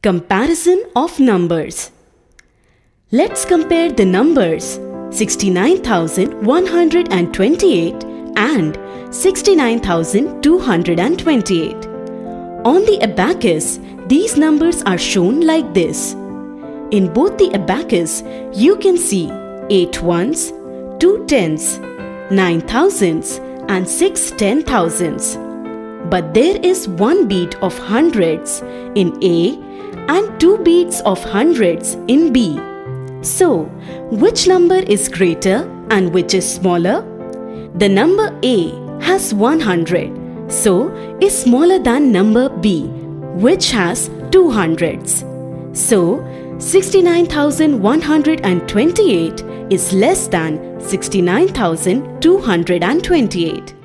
Comparison of numbers. Let's compare the numbers 69,128 and 69,228. On the abacus, these numbers are shown like this. In both the abacus, you can see 8 ones, 2 tens, 9 thousands and 6 ten thousands. But there is one beat of hundreds in A and two beats of hundreds in B. So, which number is greater and which is smaller? The number A has 100, so is smaller than number B, which has 200s. So, 69,128 is less than 69,228.